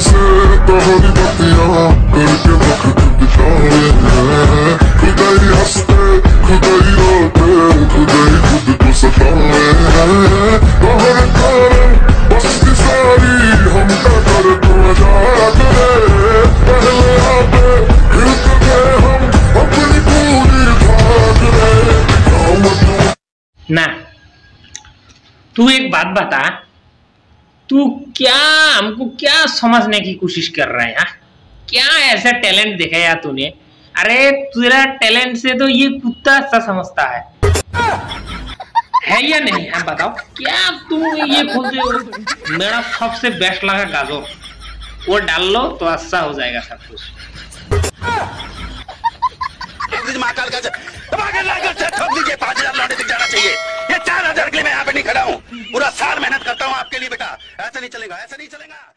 से तोहरी बतियाँ करके वक्त बिताए हैं खुद ही। हँसते खुद ही रोते खुद ही खुद को सताए हैं। तोहरे कारण बस्ती सारी, हम क्या कर तू आज़ाद पहले आते, हिलते थे हम, अपनी पूरी भाग रे गाँव तू ना, तू एक बात बता। तू क्या, हमको क्या समझने की कोशिश कर रहा है हाँ? क्या ऐसा टैलेंट दिखाया तूने? अरे, तेरा टैलेंट से तो ये कुत्ता सा समझता है। है या नहीं? हाँ बताओ। क्या तुम ये खोलते हो? मेरा सबसे बेस्ट लगा गाजर। वो डाल लो तो अच्छा हो जाएगा सब कुछ। ऐसा नहीं चलेगा ऐसा नहीं चलेगा।